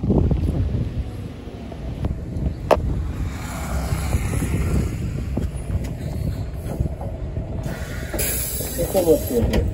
ここ持って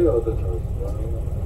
はい、私は。